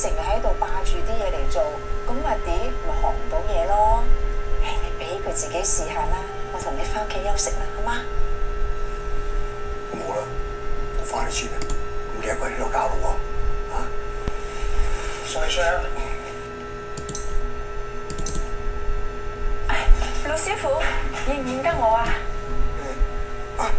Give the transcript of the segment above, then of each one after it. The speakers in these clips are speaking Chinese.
成日喺度霸住啲嘢嚟做，咁阿啲咪学唔到嘢咯。唉，你俾佢自己试下啦，我同你翻屋企休息啦，好吗？好啦，我翻去先啦，唔记得鬼喺度教咯，啊？衰衰啦！哎，陆师傅，认唔认得我啊？啊，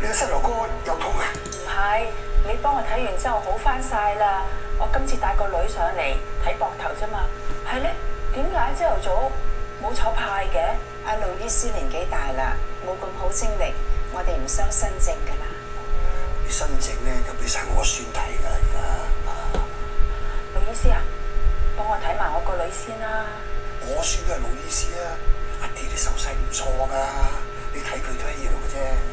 你个膝头哥有痛啊？唔系，你帮我睇完之后好翻晒啦。我今次带个女上嚟睇膊头啫嘛。系咧点解朝头早冇丑派嘅？阿路医师年纪大啦冇咁好精力我哋唔收新证噶啦。啲新证咧就俾晒我孙睇噶啦而家。啊路医师啊帮我睇埋我个女先啦。我孙都系老医师啊。阿爹啲手势唔错噶你睇佢都系一样嘅啫。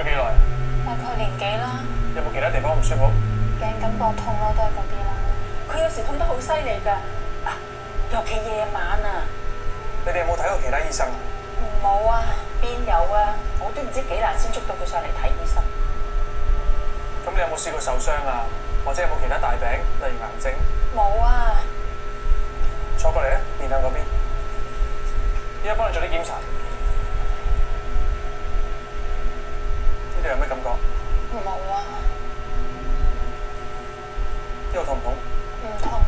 大概年幾啦？有冇其他地方唔舒服？頸感覺痛咯，都係嗰啲啦。佢有時痛得好犀利㗎，尤其夜晚啊。你哋有冇睇過其他醫生？冇啊，邊有啊？我都唔知幾難先捉到佢上嚟睇醫生。咁你有冇試過受傷啊？或者有冇其他大病，例如癌症？冇啊。坐過嚟啊，面向嗰邊。依家幫你做啲檢查。你哋有咩感觉？冇啊。呢痛唔痛？唔痛。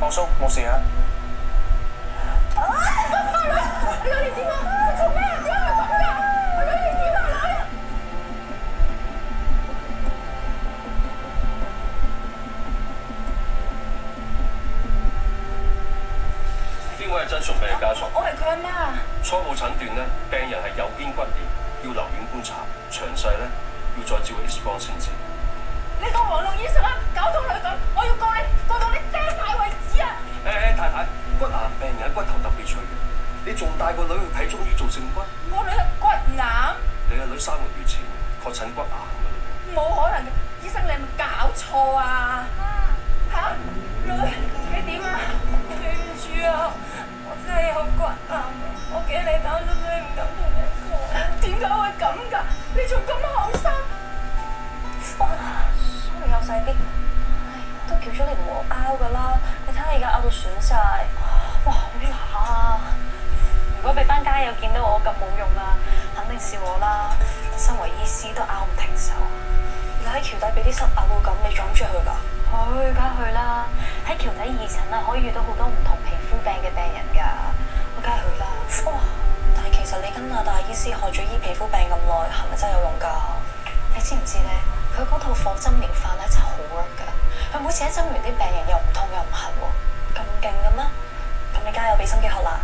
放松，冇事啊。啊！啊？我系佢阿妈。初步诊断咧病人系右肩骨裂要留院观察。详细咧要再照 x 光先知。你个黄龙医生啊搞到女咁我要告你告到你钉太为止啊。诶诶太太骨癌病人骨头特别脆弱你仲带个女去睇中医做正骨。我女系骨癌。你個女三个月前确诊骨癌噶啦冇可能嘅医生你系咪搞错啊？吓？女你点啊？我唔住啊。你好骨啊我惊你担心你唔敢同你讲点解会咁噶你仲咁后生心里有细啲都叫咗你唔好拗噶啦你睇下而家拗到损晒哇好难啊如果俾班街友见到我咁冇用啊肯定笑我啦身为医师都拗唔停手而喺桥底俾啲湿拗到咁你撞出去噶去梗去啦喺桥底二层啊可以遇到好多唔同病嘅病人㗎，我梗係去啦。哇！但係其實你跟阿大醫師學咗醫皮膚病咁耐，系咪真係有用㗎？你知唔知咧？佢嗰套火針療法咧真係好 work 㗎，佢每次一針完，啲病人又唔痛又唔痕喎，咁勁嘅咩？咁你家有備心机学啦，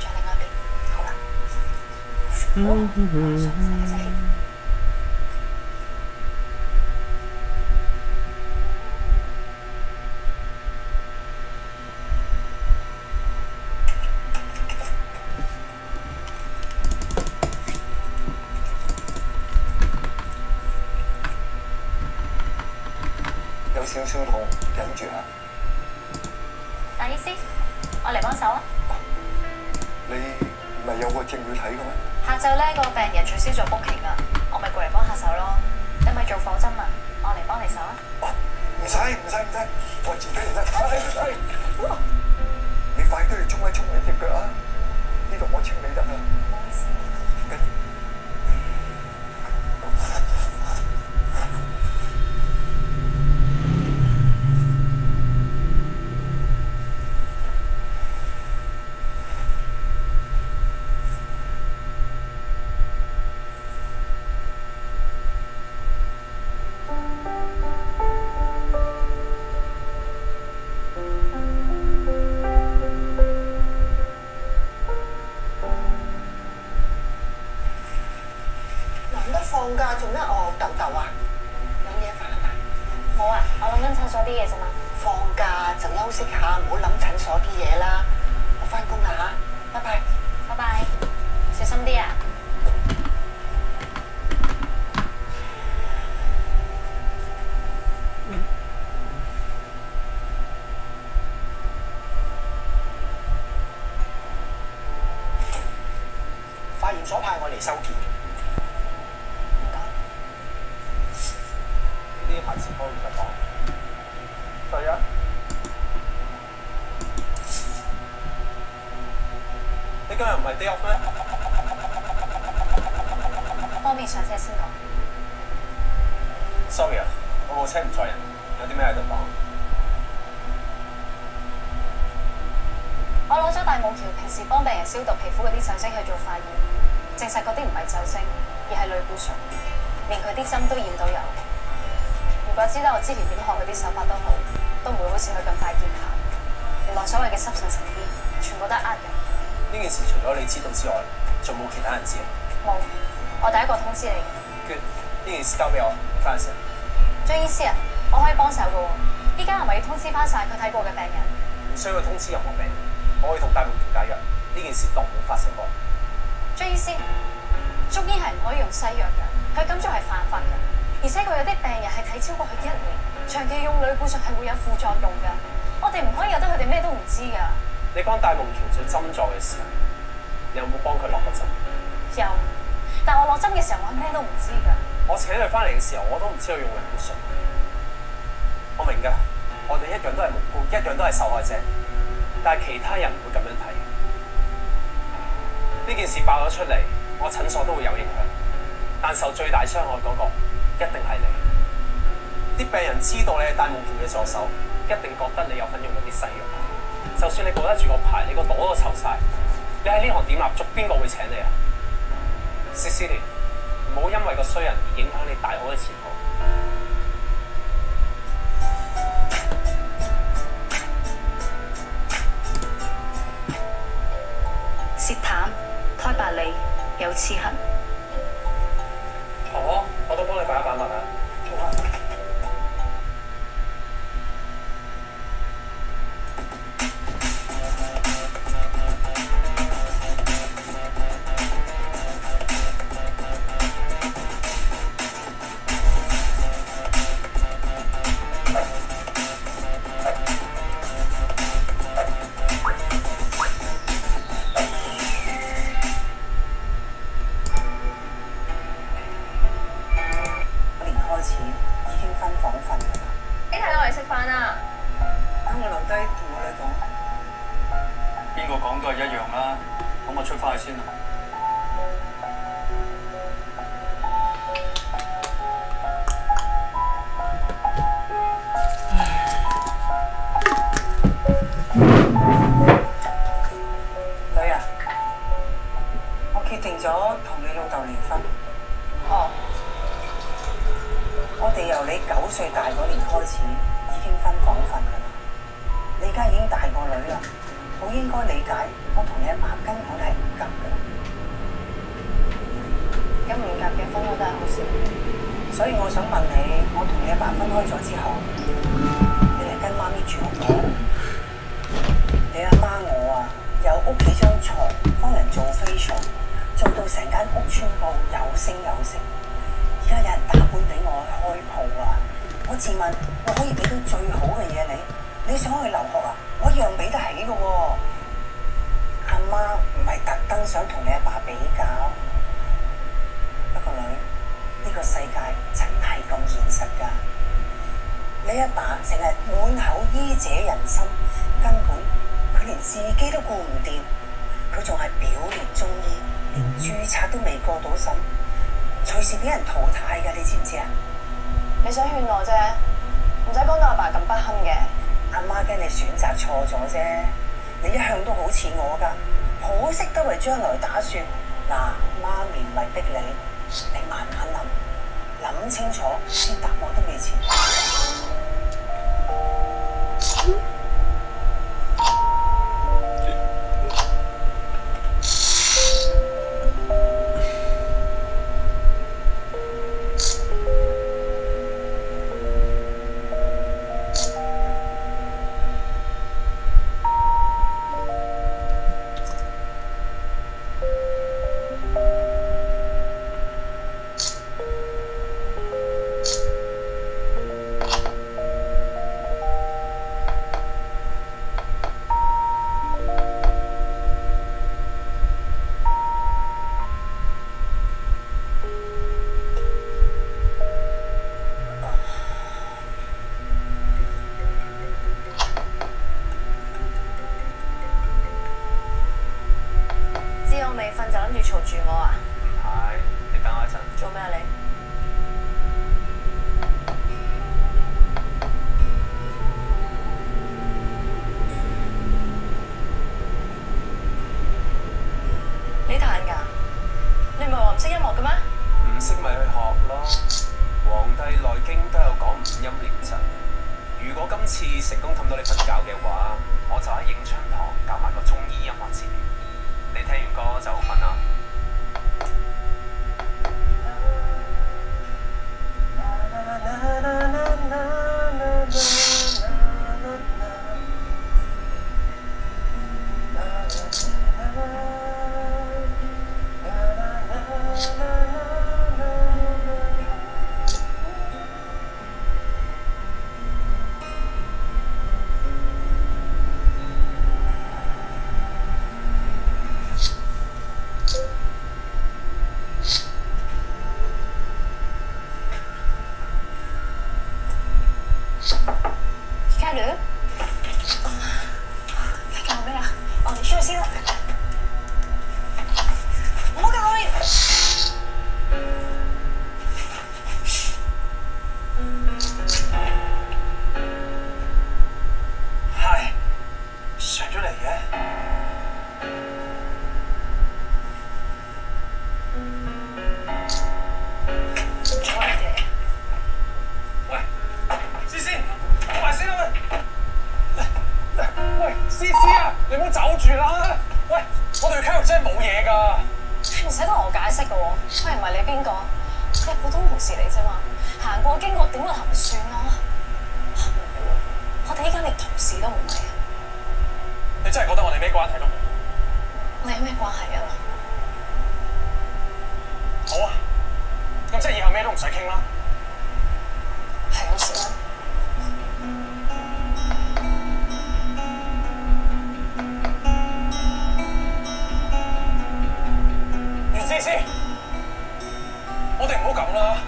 再另外俾，好啦。原來所謂嘅濕疹成啲，全部都係呃人。呢件事除咗你知道之外，仲冇其他人知啊？冇，我第一個通知你。Good，呢件事交俾我，翻去先。張醫師啊，我可以幫手嘅喎。依家係咪要通知翻晒佢睇過嘅病人？唔需要通知任何病人，我可以同大門橋解約，呢件事當冇發生過。張醫師，中醫係唔可以用西藥嘅，佢咁做係犯法嘅。而且佢有啲病人係睇超過佢一年，長期用類固醇係會有副作用㗎。我哋唔可以由得佢哋咩都唔知㗎。你幫戴夢橋做針座嘅時候，你有冇幫佢落過針？有，但我落針嘅時候，我咩都唔知㗎。我請佢翻嚟嘅時候，我都唔知佢用類固醇。我明㗎，我哋一樣都係無辜，一樣都係受害者，但係其他人唔會咁樣睇。呢件事爆咗出嚟，我診所都會有影響，但受最大傷害嗰個一定係你。啲病人知道你係戴夢橋嘅助手，一定覺得你有份用嗰啲細藥。就算你保得住個牌，你個賭都臭晒，你喺呢行點立足，邊個會請你啊？Cecilia，唔好因為個衰人而影響你大好嘅前途。舌淡、胎白脷、有刺痕。点落行算啊？我哋依家连同事都唔系啊！你真系觉得我哋咩关系都冇？我哋有咩关系啊？好啊，咁即系以后咩都唔使倾啦。系咁算啦。袁思思，我哋唔好咁啦。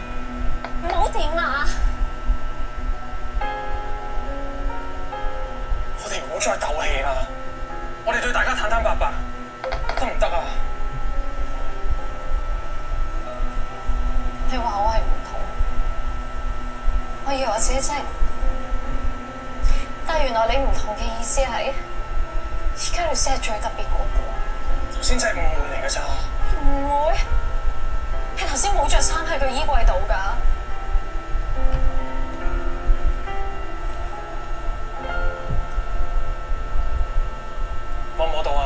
你话我系唔同，我以为我自己真系，但原来你唔同嘅意思系，而家你先系最特别嗰个。头先真系唔会嚟噶咋？唔会？你头先冇着衫喺佢衣柜度噶？我冇到？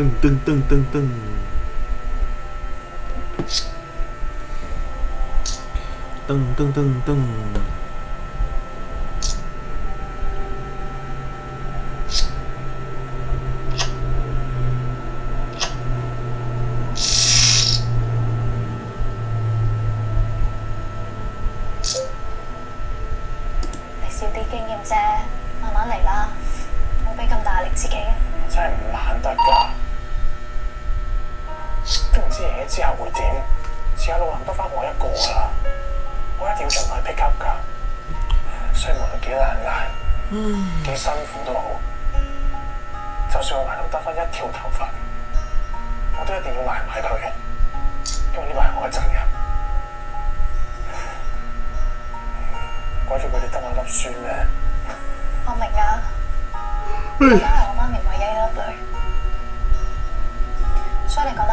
噔噔噔噔噔。噔噔噔噔，你少啲经验啫，慢慢嚟啦，唔好俾咁大力自己。我真系唔懒得噶。都唔知爷爷之后会点只有老林得翻我一个啦我一定要尽快逼急噶所然无论几难挨嗯几辛苦都好就算我挨到得翻一条头发我都一定要埋埋佢因为呢个系我嘅责任。关住佢哋得我粒算咩我明啊。而家系我妈咪唯一一粒女所以你觉得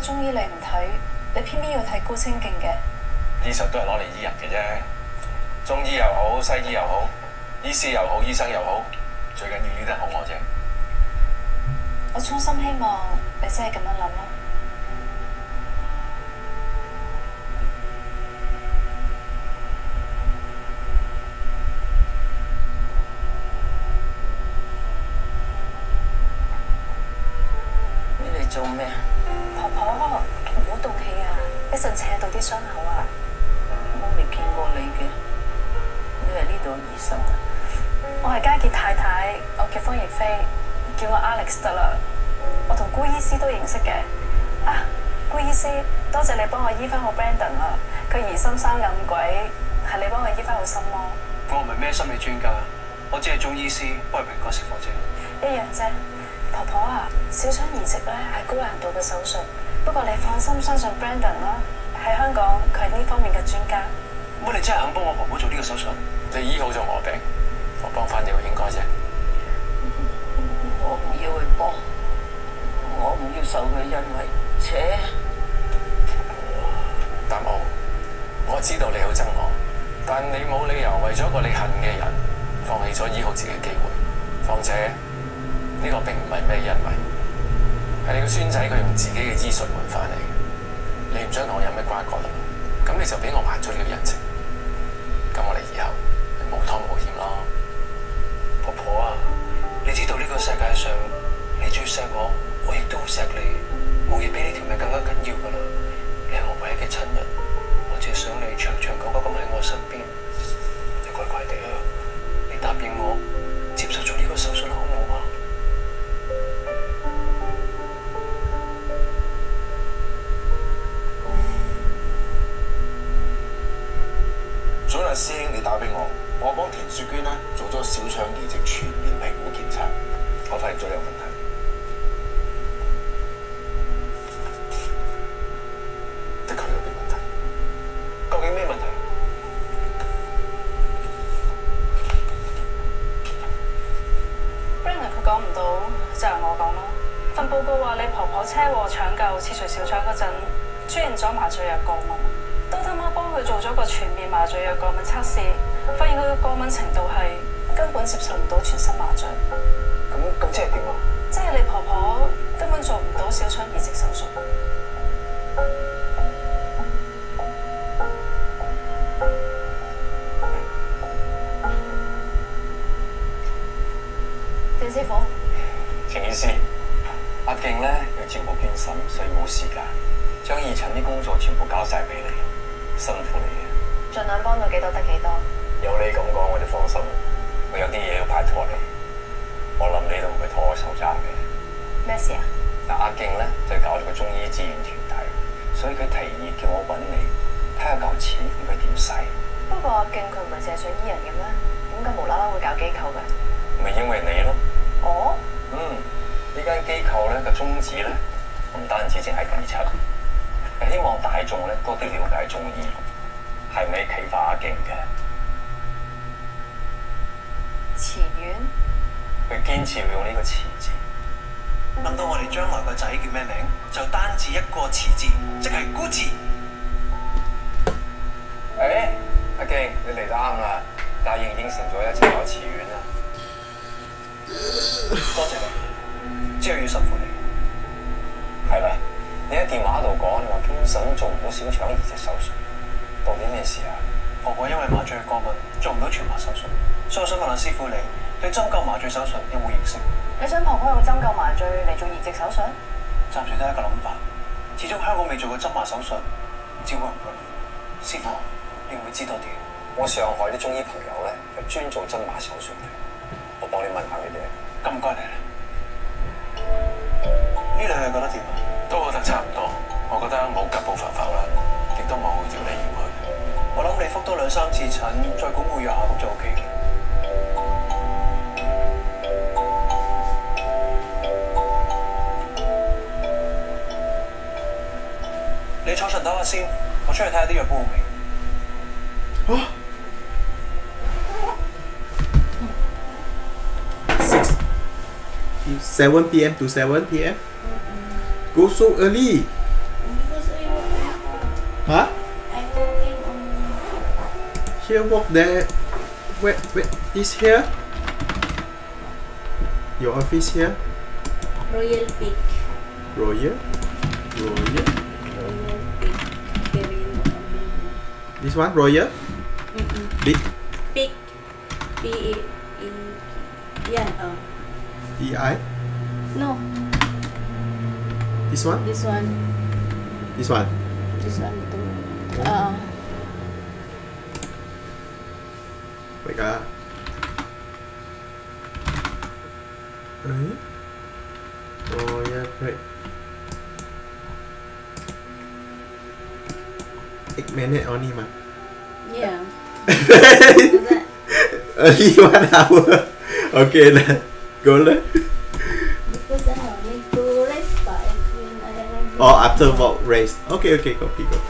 中医你唔睇你偏偏要睇高清镜嘅。医术都系攞嚟医人嘅啫。中医又好西医又好医师又好医生又好最紧要医得好我啫。我衷心希望你真系咁样谂咯 BBC 威明哥食火姐。一样啫，婆婆啊，小肠移植咧系高难度嘅手术，不过你放心相信 Brandon 啦，喺香港佢系呢方面嘅专家。乜你真系肯帮我婆婆做呢个手术？你医好咗我病，我帮翻你应该啫。我唔要去帮，我唔要受佢恩惠，且大母，我知道你好憎我，但你冇理由为咗个你恨嘅人。放棄咗醫好自己嘅機會。況且呢、这個並唔係咩因為，係你個孫仔佢用自己嘅醫術換翻嚟嘅。你唔想同我有咩瓜葛啦？咁你就俾我還咗你嘅人情。7 p.m. to 7 p.m. Go so early. Huh? Here, walk there. Wait, wait, this here? Your office here? Royal Peak. Royal? Royal? Royal Peak. This one, Royal? Mm -mm. Big? Peak. P-E-E. Yeah, oh. E-I? This one? This one. This one? This one too. Uh, Wait ah. Eh? Royal Break. Eight minute only ma. yeah. only one hour. Okay lah. Go lah. Or after walk race. Okay, okay, copy, go.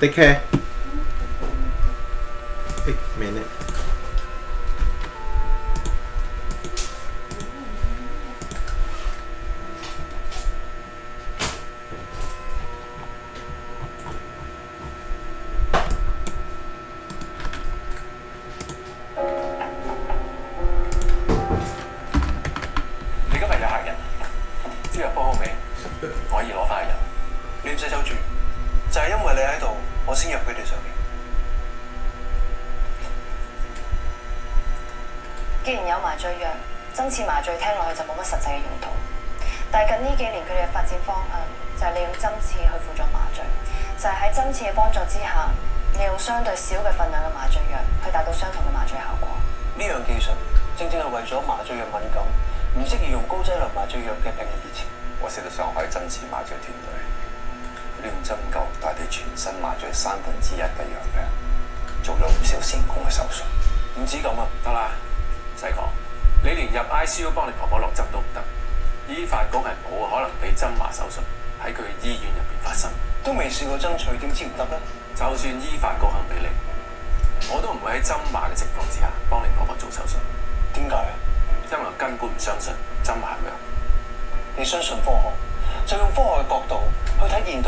Take care.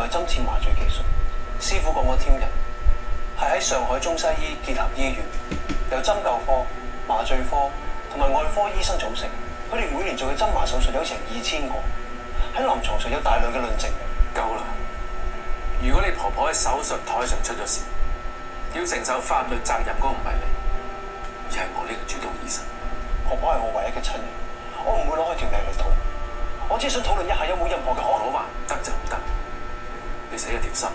針刺麻醉技術。師傅講我添人係喺上海中西醫結合醫院，由針灸科、麻醉科同埋外科醫生組成。佢哋每年做嘅針麻手術有成二千個，喺臨床上有大量嘅論證。夠啦！如果你婆婆喺手術台上出咗事，要承受法律責任嗰唔係你，而係我呢個主刀醫生。婆婆係我唯一嘅親人，我唔會攞佢條命嚟賭。我只想討論一下有冇任何嘅可我話得就，你死一條心。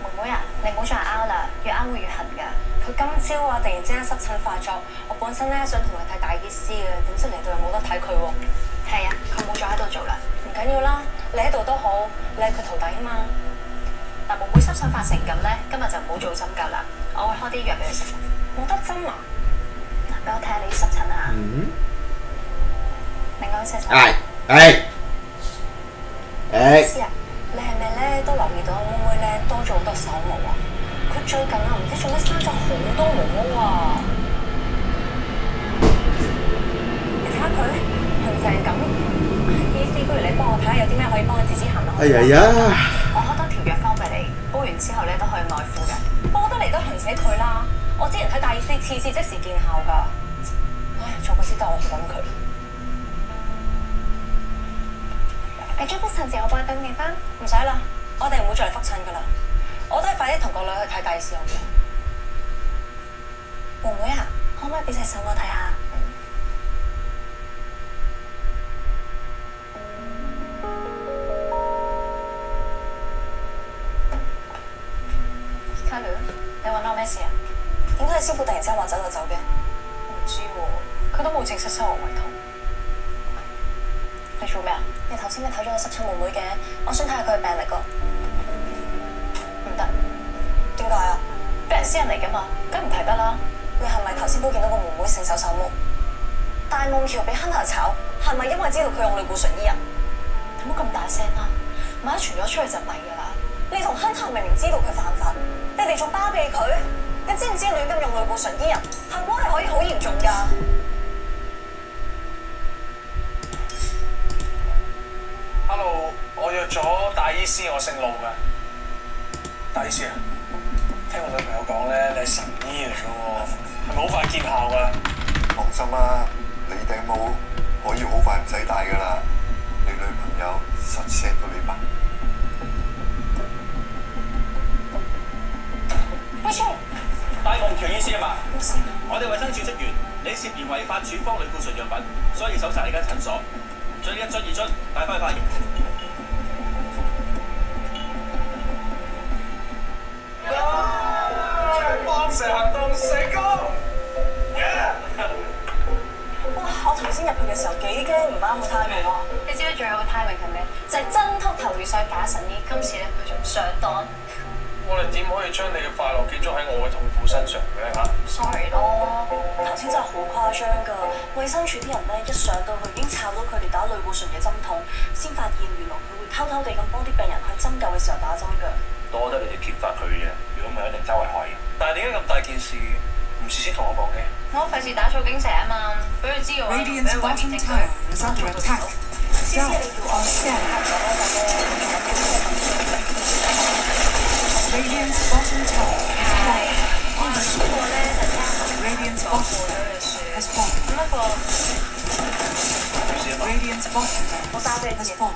妹妹啊，你唔好再拗啦，越拗會越痕㗎。佢今朝啊，突然之間濕疹發作，我本身咧想同佢睇大醫師嘅，點知嚟到又冇得睇佢喎。係啊，佢冇再喺度做啦，唔緊要啦，你喺度都好，你係佢徒弟啊嘛。嗱，妹妹濕疹發成咁咧，今日就唔好做針灸啦，我會開啲藥俾佢食。冇得針啊！我睇下你啲濕疹啊。嗯。另外一隻手。係係。誒。師啊，你係咪咧都留意到妹妹咧多咗好多手毛啊？佢最近啊，唔知做乜生咗好多毛毛啊！你睇下佢痕成咁，意思不如你幫我睇下有啲咩可以幫佢止止痕啊！哎呀呀！我開多條藥方俾你，煲完之後咧都可以內敷嘅。煲得嚟都痕死佢啦！我之前睇大醫師次次即時見效㗎。唉，做鬼先得我去揾佢。你張覆診紙我幫你登記翻，唔使啦，我哋唔會再嚟覆診㗎啦。我都係快啲同個女去睇大醫師好嘅。妹妹啊，可唔可以俾隻手我睇下？卡女，你揾我咩事啊？點解你師傅突然之間話走就走嘅？正式收我為徒。你做咩啊？你頭先咪睇咗個濕疹妹妹嘅，我想睇下佢嘅病歷個。唔得，點解啊？俾人私人嚟噶嘛，梗唔提得啦。你係咪頭先都見到個妹妹成手手毛？大夢橋俾亨下炒，係咪因為知道佢用類固醇醫人？唔好咁大聲啦，萬一傳咗出去就弊噶啦。你同亨下明明知道佢犯法，你哋仲包庇佢？你知唔知亂咁用類固醇醫人，後果係可以好嚴重㗎？咗大醫師，我姓路噶。大醫師啊，聽我女朋友講咧，你係神醫嚟嘅喎，係咪好快見效噶？放心啦，你頂帽可以好快唔使戴噶啦。你女朋友實錫到你白。喂，大夢喬醫師啊嘛，我哋衛生署職員，你涉嫌違法處方類固醇藥品，所以搜查你間診所，將呢一樽二樽帶翻去化驗。幫蛇行動成功！哇！我頭先入去嘅時候幾驚唔啱個 timing 喎。你知唔知最後個 timing 係咩？就係真禿頭遇上假神醫，今次咧佢仲上當。我哋點可以將你嘅快樂寄咗喺我嘅痛苦身上嘅咧嚇？sorry 咯，頭先真係好誇張㗎。衛生署啲人咧一上到去已經抄到佢哋打類固醇嘅針筒，先發現原來佢會偷偷地咁幫啲病人去針灸嘅時候打針㗎。多得你哋揭發佢嘅，如果唔係一定周圍開嘅。但係點解咁大件事唔事先同我講嘅？我費事打草驚蛇啊嘛，俾佢知我 Radiant's bottom tower has fallen. 我係輸過咧，就聽 Radiant's bottom has fallen. Radiant's bottom has。fallen.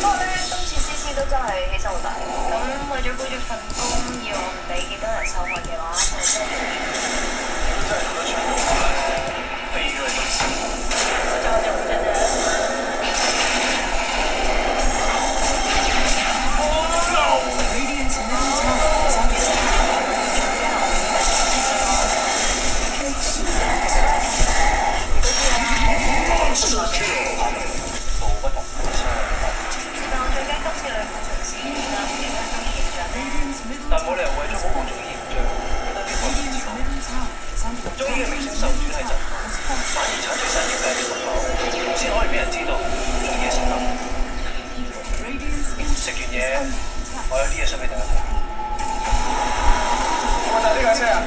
不過咧，次都真係犧牲好大。咁為咗保住份工，要我唔俾幾多人受害嘅話，就真係真係反而剷除晒業界嘅出口，先可以俾人知道中醫嘅成功。Radiant's 食完嘢，我有啲嘢想俾大家睇。有冇搭呢架車啊？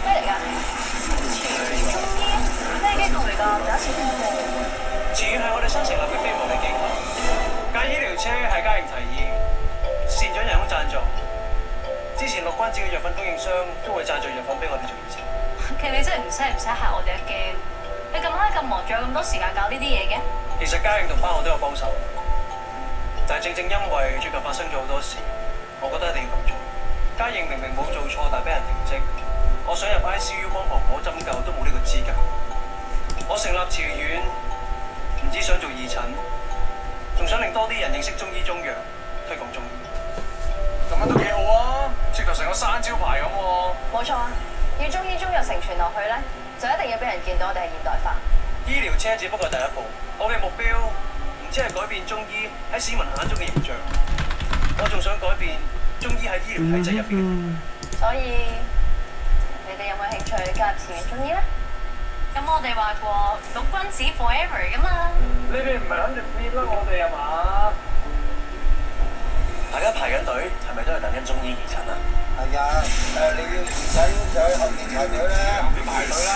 咩嚟㗎？中醫咩機構嚟㗎？第一次聽喎。慈院係我哋新成立嘅非牟利機構，揀醫療車係家營提議，善長人工贊助。之前六關子嘅藥品供應商都會贊助藥品俾我哋做義診。其實你真係唔使唔使嚇我哋一驚。你咁閪咁忙，仲有咁多時間搞呢啲嘢嘅？其實嘉應同班我都有幫手，但係正正因為最近發生咗好多事，我覺得一定要咁做。嘉應明明冇做錯，但係俾人停職。我想入 ICU 幫婆婆針灸都冇呢個資格。我成立慈院，唔止想做義診，仲想令多啲人認識中醫中藥，推廣中醫。咁樣都幾好啊！直頭成個山招牌咁喎。冇錯啊！要中醫中藥成傳落去咧，就一定要俾人見到我哋係現代化。醫療車只不過係第一步，我嘅目標唔止係改變中醫喺市民眼中嘅形象，我仲想改變中醫喺醫療體制入邊嘅地位。所以你哋有冇興趣加入前面中醫咧？咁我哋話過六君子 forever 噶嘛。你哋唔係諗住滅啦我哋啊嘛？大家排緊隊，係咪都係等緊中醫義診啊？係啊，誒你要就去後面排隊啦，排隊啦。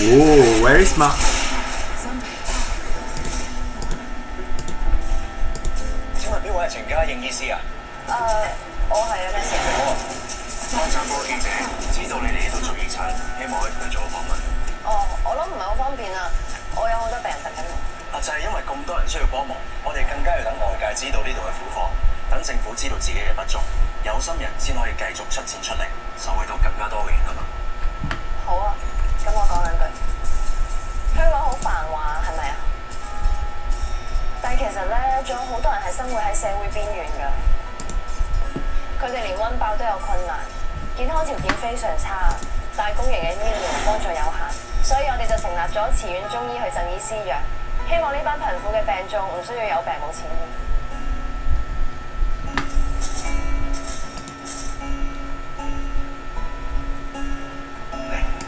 Oh, very smart. is attack. 請問邊位係程家應醫師啊？誒、我係啊，咩事啊？好啊，我係播記者，知道你哋呢度做義診，希望可以同你做個訪問。哦，我諗唔係好方便啊，我有好多病人等緊我。啊，就係因為咁多人需要幫忙，我哋更加要等外界知道呢度嘅苦況，等政府知道自己嘅不足，有心人先可以繼續出錢出力，受惠到更加多嘅人啊嘛。好啊，咁我講兩句。香港好繁華，係咪啊？但係其實咧，仲有好多人係生活喺社會邊緣㗎。佢哋連温飽都有困難，健康條件非常差，但係公營嘅醫療幫助有限，所以我哋就成立咗慈院中醫去贈醫施藥，希望呢班貧苦嘅病眾唔需要有病冇錢醫。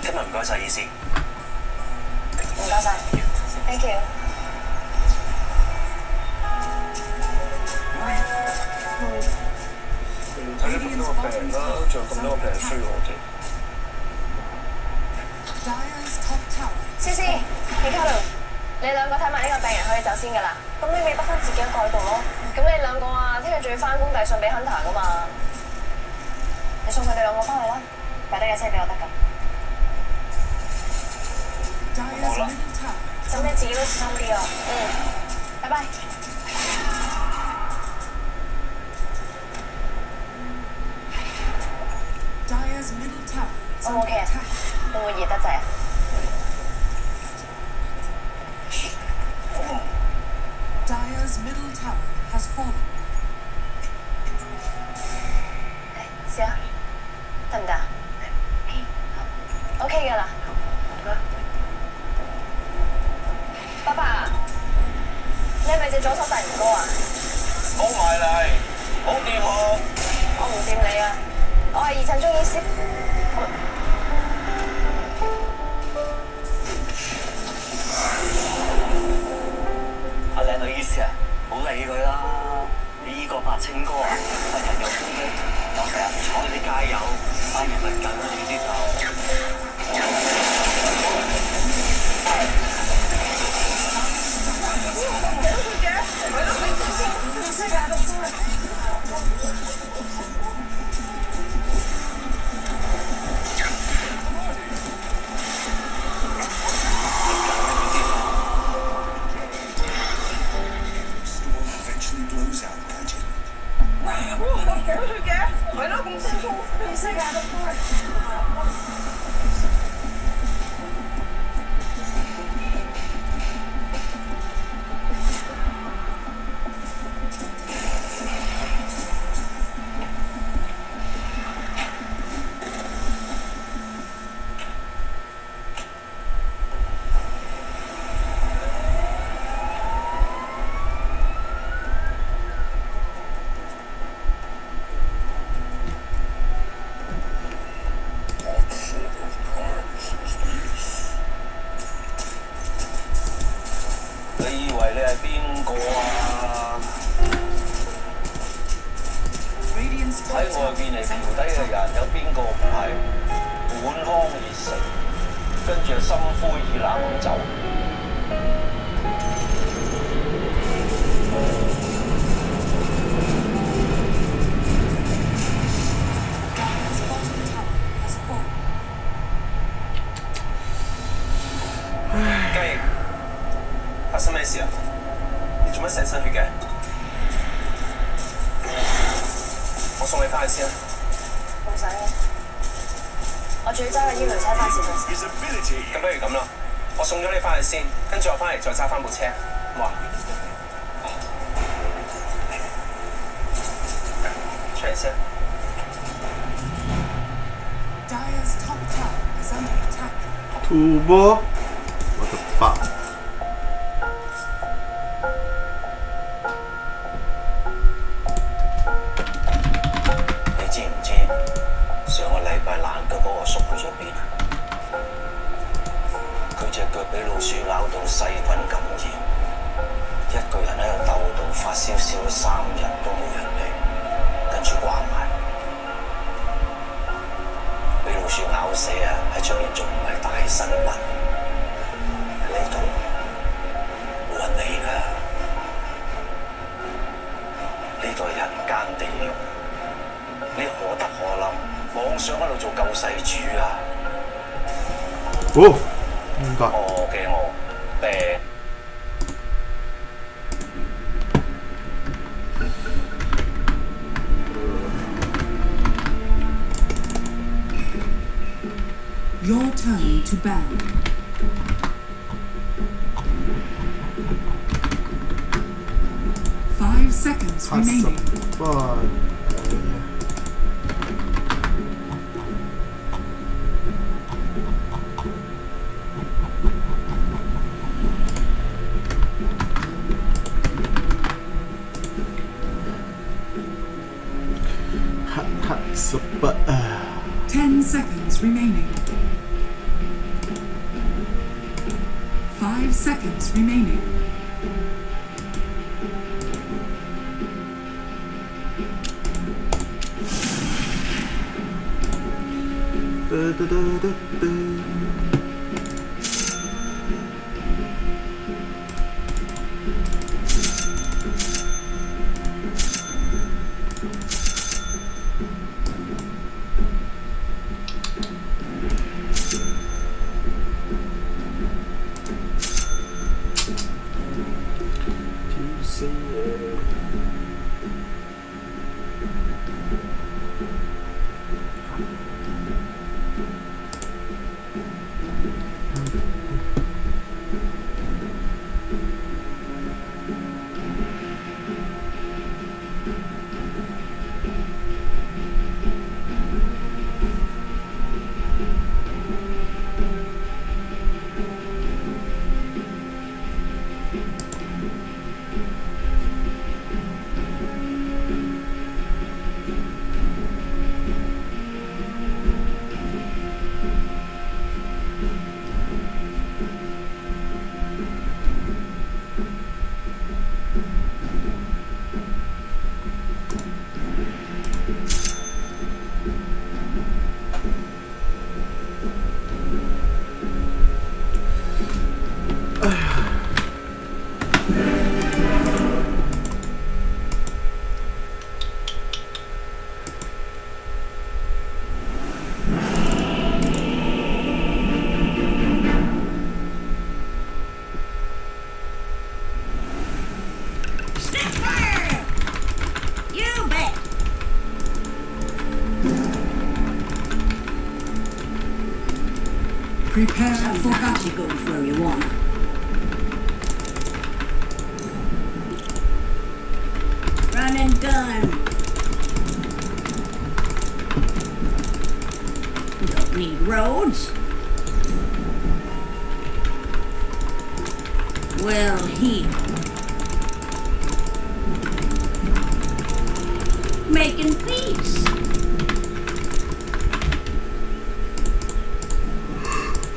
今日唔該晒醫師。唔該晒，thank you。睇咗咁個病啦，仲有咁多個病需要我哋。思思，你卡路，你兩個睇埋呢個病人可以走先噶啦。咁你咪不翻自己一個喺度咯。咁你兩個啊，聽日仲要翻工遞信俾肯談噶嘛？你送佢哋兩個翻去啦，有得架車俾我得噶。好的，咱们今天就到这了，嗯，拜拜。OK，我我记在在啊。Dyer's Middle Town has fallen。哎，行，大不大？哎，好，OK 了。你係邊個啊？喺外面嚟調低嘅人有邊個唔係滿腔熱誠，跟住心灰意冷走？成新月嘅，我送你翻去先啦。唔使，我最揸嘅呢雷车翻先啦。咁不如咁啦，我送咗你翻去先，跟住我翻嚟再揸翻部车，好嘛？Cheers. 唐博。Five seconds remaining. Da, da, da,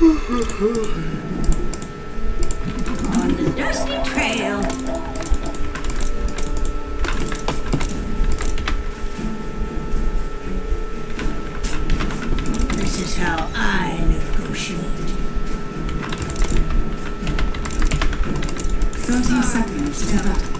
On the dusty trail. This is how I negotiate. 30 seconds to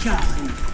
Captain.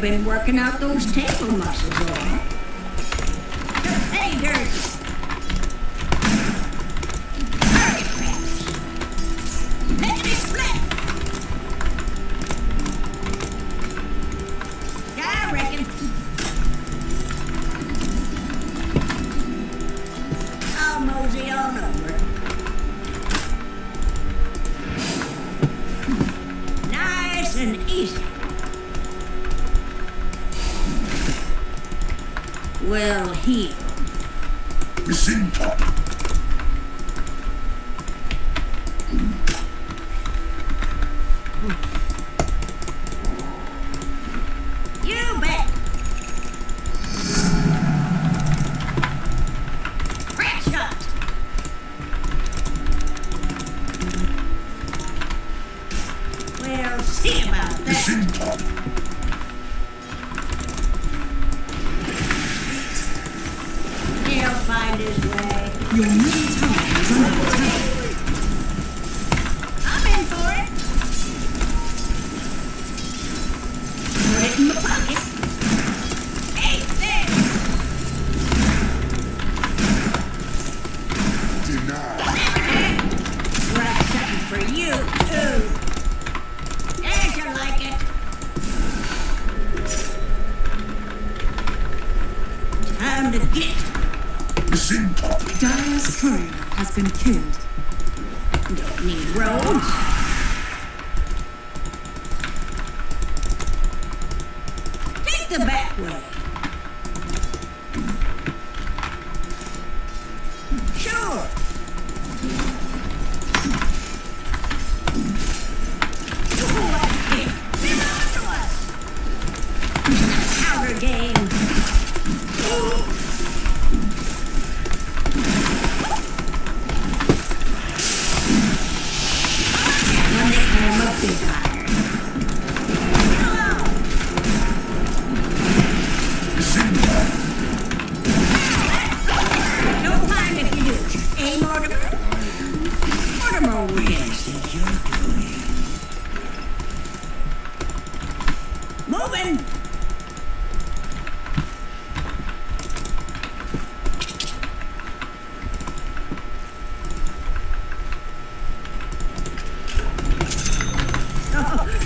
Been working out those table muscles,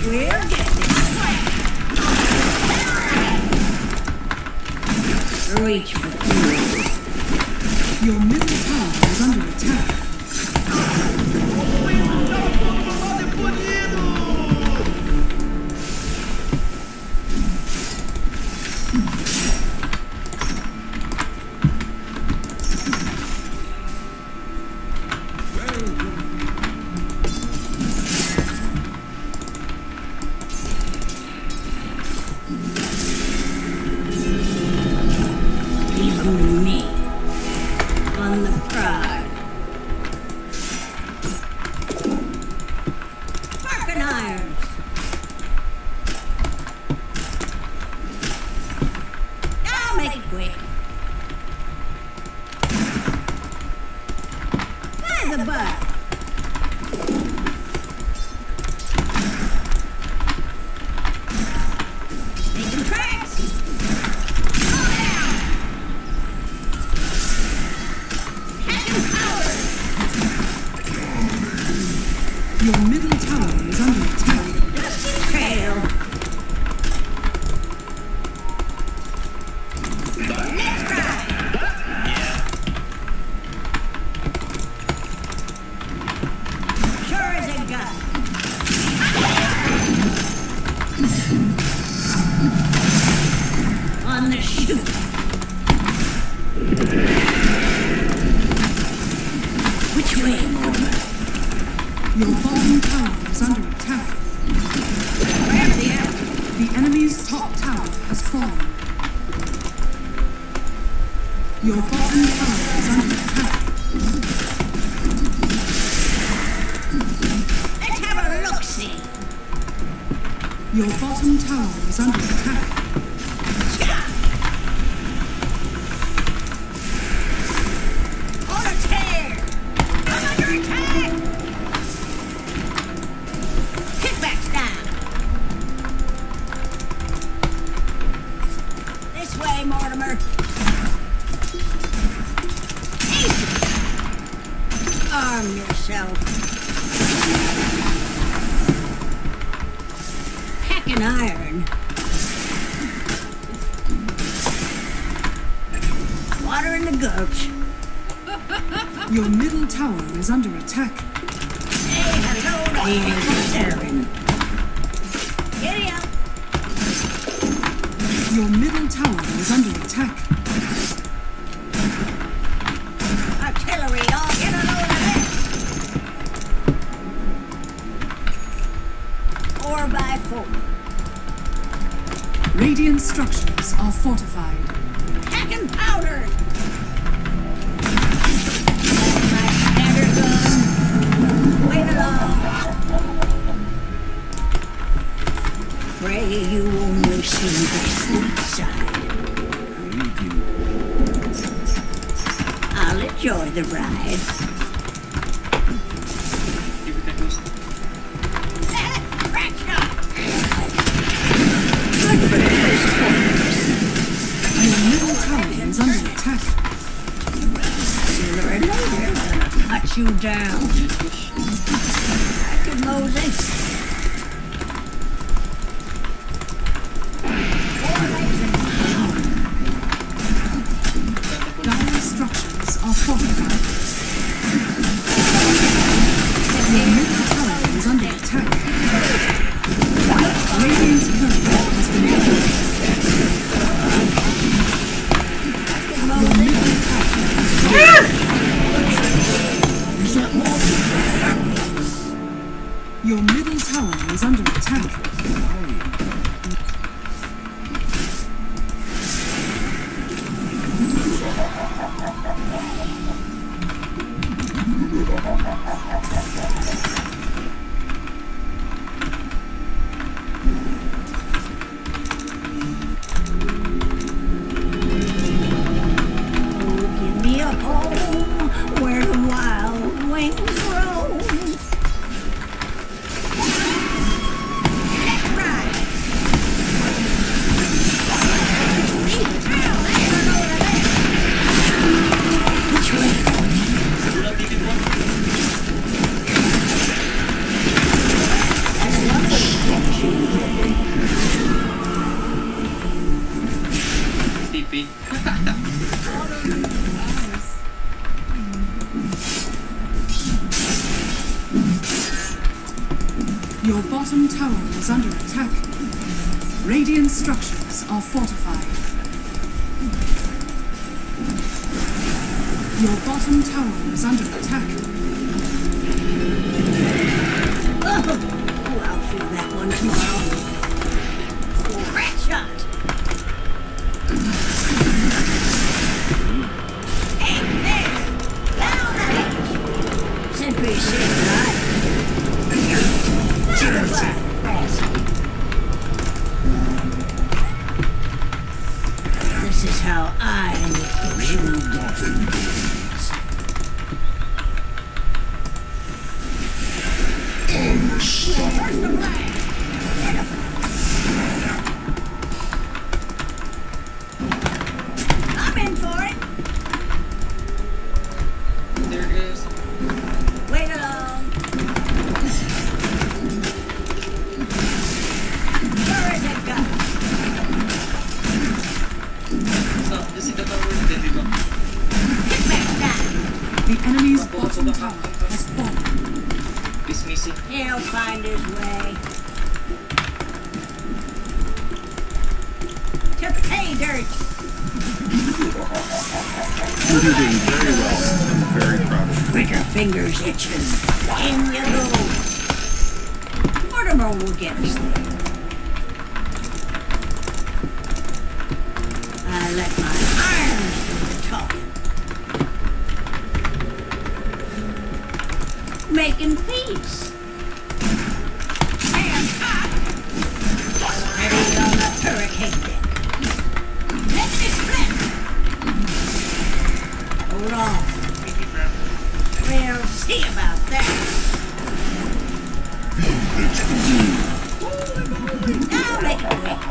We're getting. Reach for the Your middle tower is under attack. harm yourself. Heck and iron. Water in the gulch. Your middle tower is under attack. Say hello to Aaron. Giddy up. Your middle tower is under attack.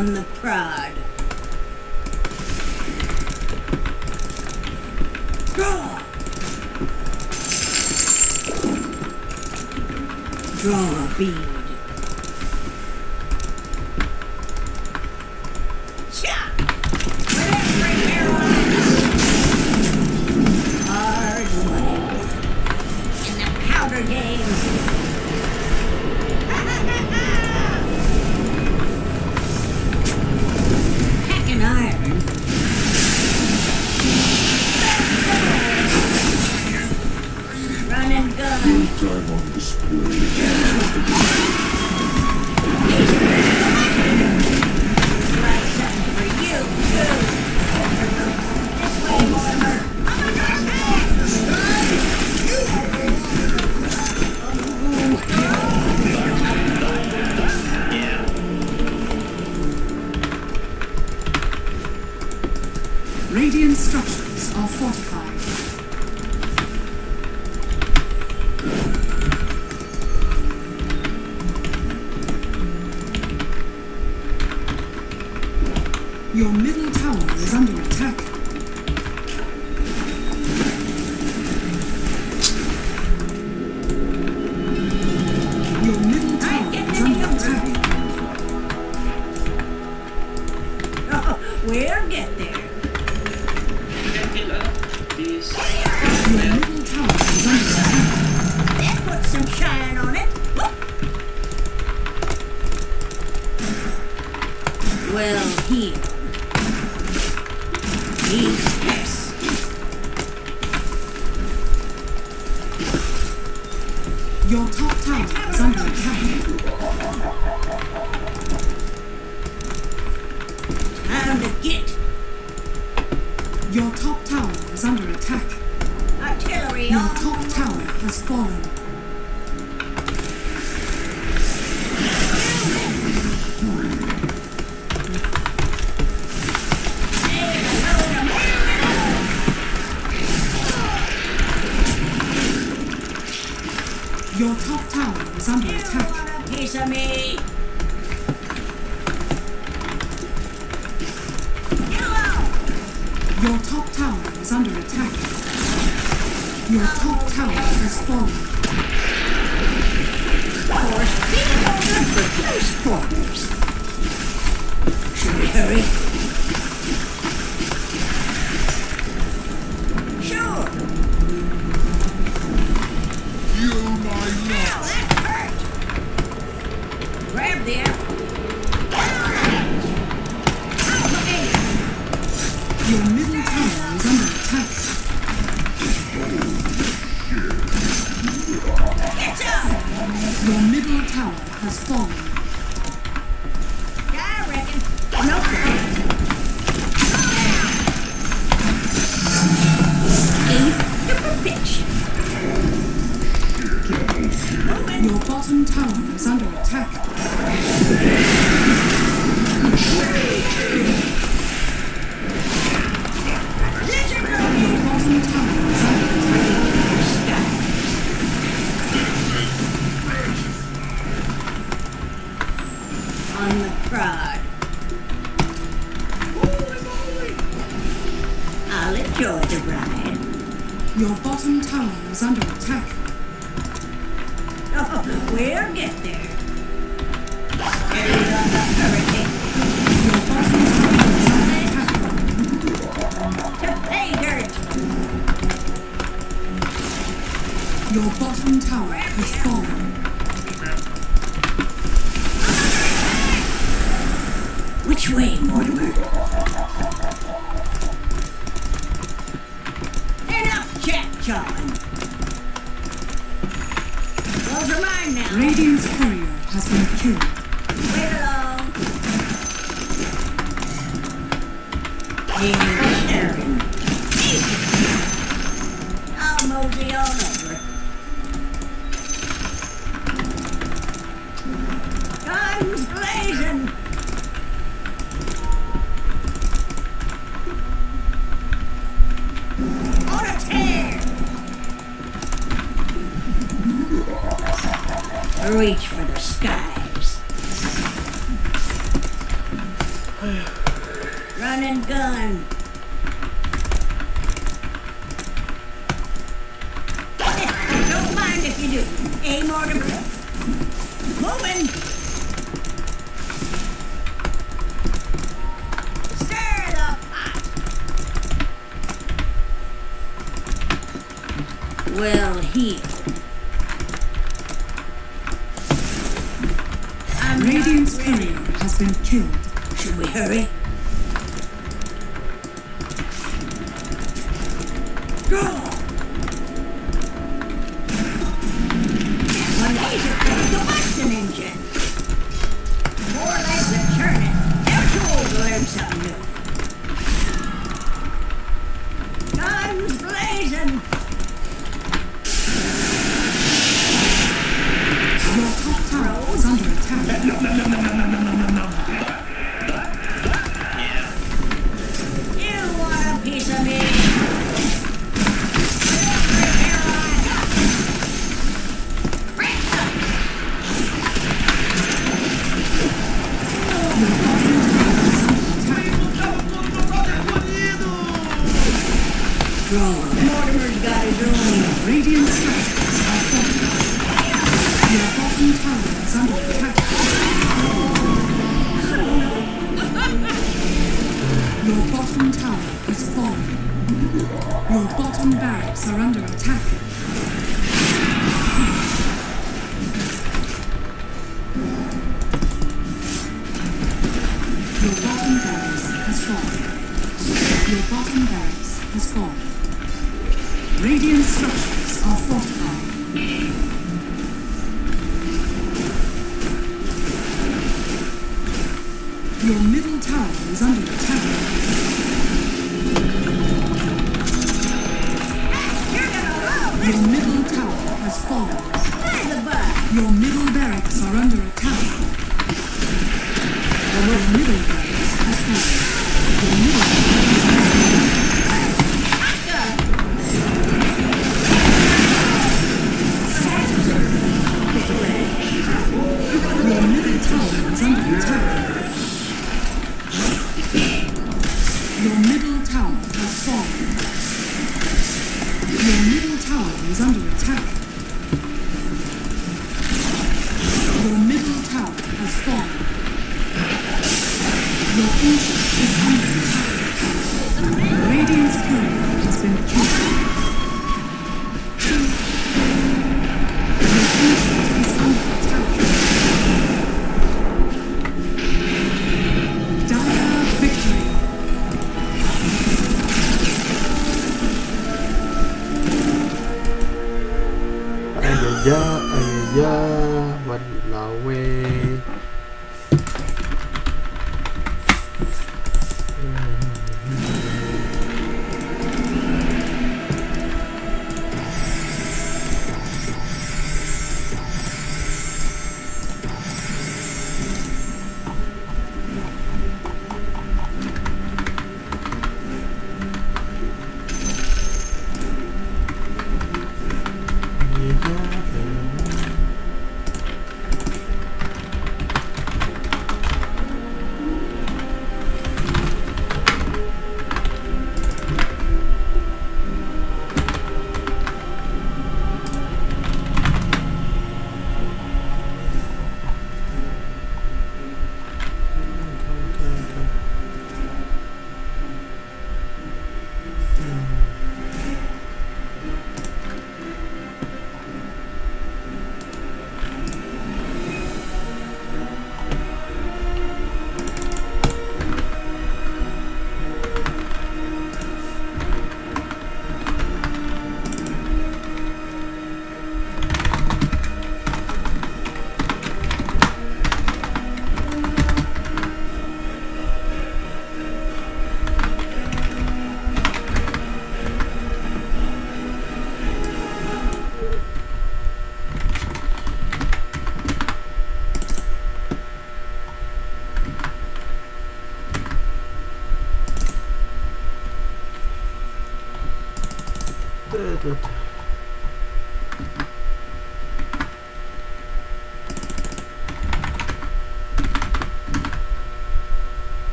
on the prod. Draw! Draw a bead. 嗯。Middle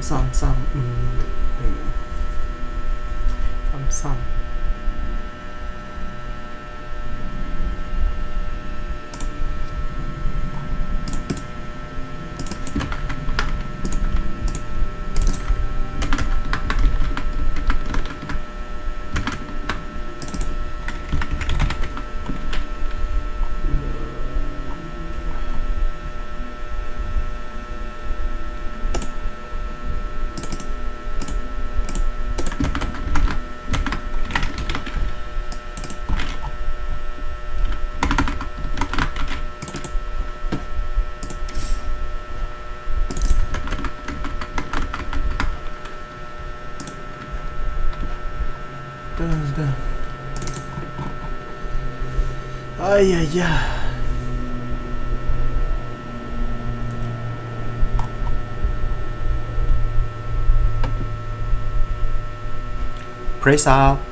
三三嗯。哎呀呀！Praise up。